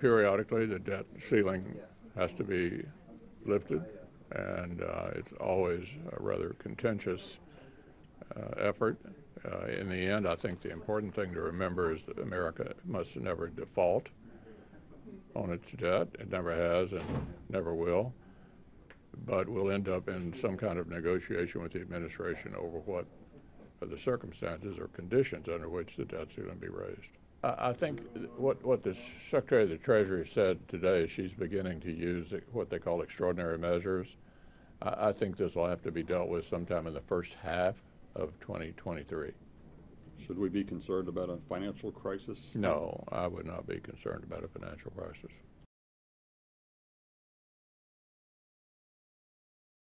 periodically, the debt ceiling has to be lifted, and uh, it's always a rather contentious uh, effort. Uh, in the end, I think the important thing to remember is that America must never default on its debt. It never has and never will. But we'll end up in some kind of negotiation with the administration over what are the circumstances or conditions under which the debt ceiling be raised. I, think what, what the Secretary of the Treasury said today, is she's beginning to use what they call extraordinary measures. I, I think this will have to be dealt with sometime in the first half of 2023. Should we be concerned about a financial crisis? No, I would not be concerned about a financial crisis.